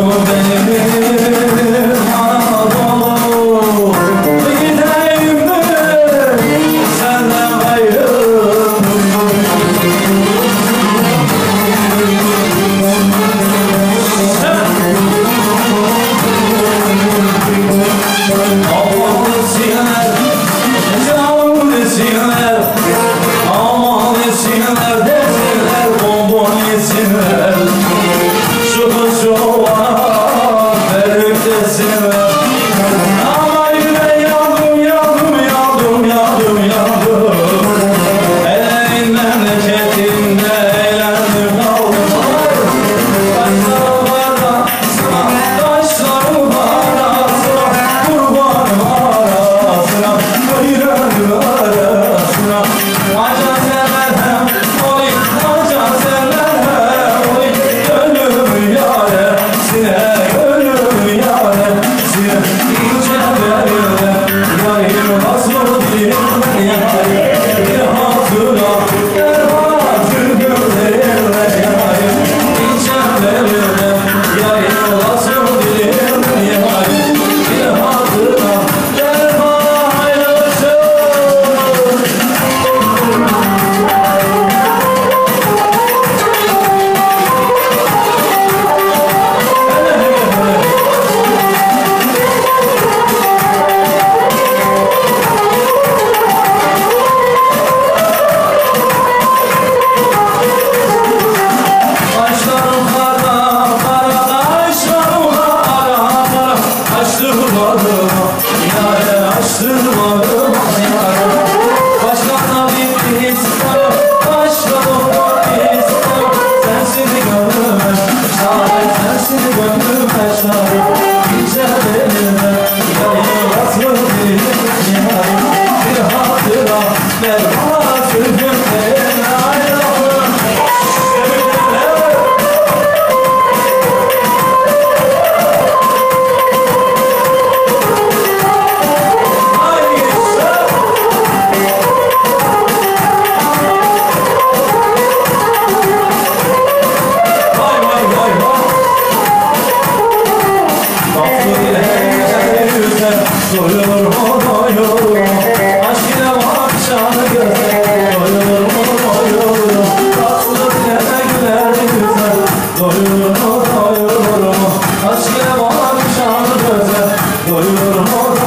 Baby. 어.